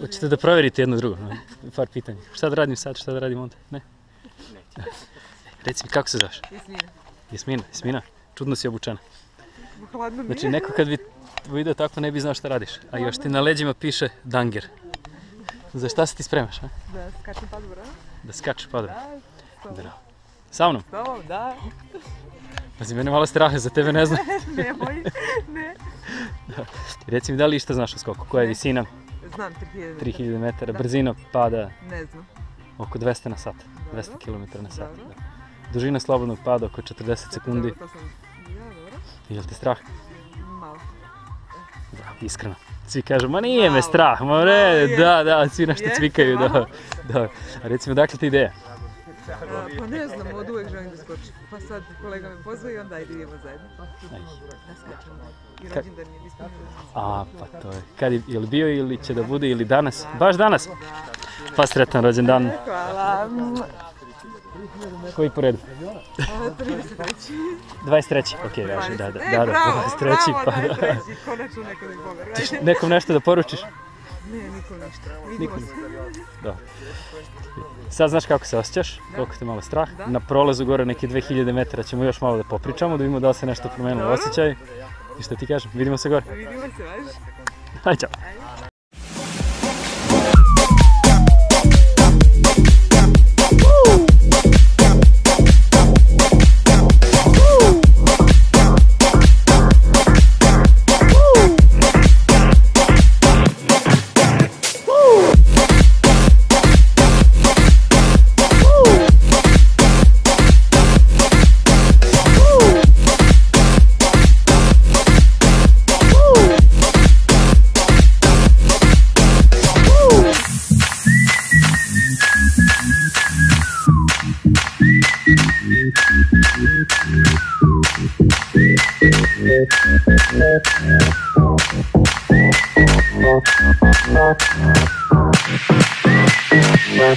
Hoćete da provjerite jedno drugo? Par pitanja. Šta da radim sad, šta da radim onda? Ne? Reci mi, kako se zoveš? Jasmina. Jasmina, Jasmina, čudno si obučena. Hladno mi Znači, neko kad bi vidio tako ne bi znao šta radiš. A još ti na leđima piše Danger. Za šta se ti spremaš, a? Da, skačem padbora. Da skačeš padom. Da, s Bravo. Sa mnom? tobom, da. Pazi, mene malo strahe, za tebe ne znam. Nemoj, ne. Reci mi, da li išta znaš o skoku? Koja je Ne. visina? Znam, 3000 metara. 3000 metara, Da. brzina pada Ne znam. oko 200 na sat. Dobro. 200 km na sat. Dobro. Da. Dužina slobodnog pada oko 40 sekundi. Dobro, to sam... Ja, dobro. Strah? Malo. Bravo, iskreno. Svi kažu, ma nije me Malo. strah, ma ne, da, da, svi Jeste, cvikaju, da, da. A recimo, dakle ti ideja? A, pa ne znam, od uvek želim da skočim. Pa sad kolega me pozva i onda ajde idemo zajedno. Aj. Da skočimo. I rođendan je ispunio. A, pa to je. Kad je, je li bio ili će da bude ili danas? Baš danas? Pa sretan rođendan. Hvala. Koji po redu? A, 33. 23. Ok, da, da, E, da, da, bravo, 23. bravo, pa da. 23. Konačno neko da nekom nešto da poručiš? Ne, nikom ništa. Vidimo se. Da. Sad znaš kako se osjećaš, koliko te malo strah. Da. Na prolazu gore neke 2000 metara ćemo još malo da popričamo, da vidimo da li se nešto promenilo osjećaj. I što ti kažem, vidimo se gore. Vidimo se, važi. Hajde, čao. Mi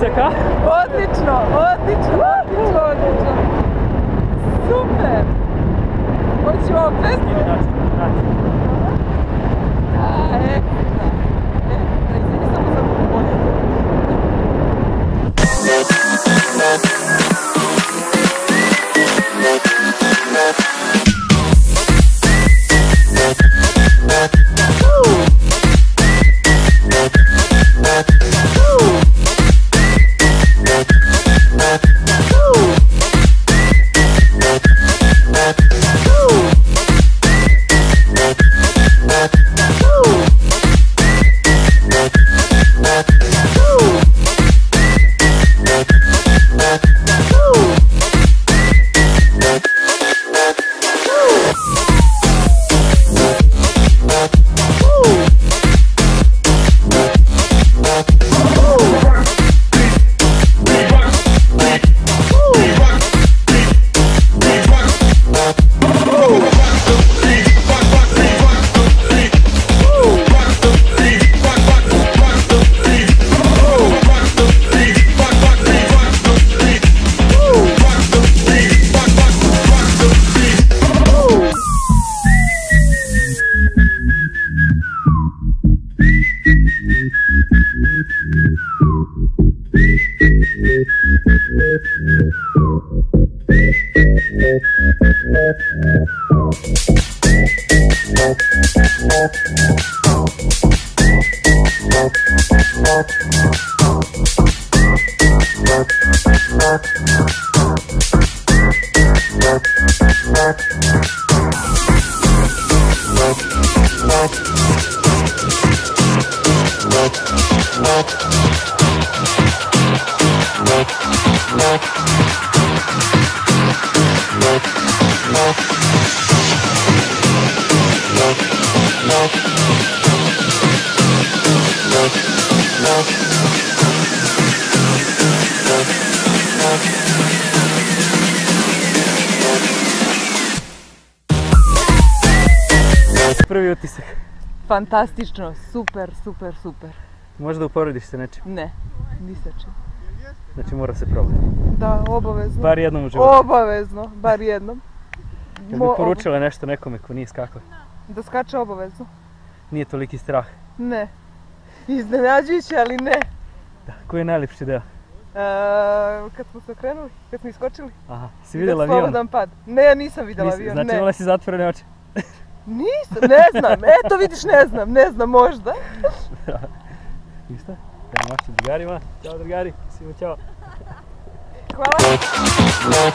Saka. Fantastično, super, super, super. Možda uporediš se nečim. Ne, ni sa čim. Znači mora se probati. Da, obavezno. Bar jednom u životu. Obavezno, bar jednom. Jel bi poručila nešto nekome ko nije skakao? Da skače obavezno. Nije toliki strah. Ne. Iznenađujuće, ali ne. Da. Koji je najljepši deo? E, kad smo se okrenuli, kad smo iskočili. Aha. Si vidjela avion? slobodan pad. Ne, ja nisam vidjela avion, Znači ne. imala si zatvorene oči. Nisam, ne znam. Eto vidiš, ne znam, ne znam možda. tchau Prema našim drugarima. Ćao drugari, svima ćao. Hvala.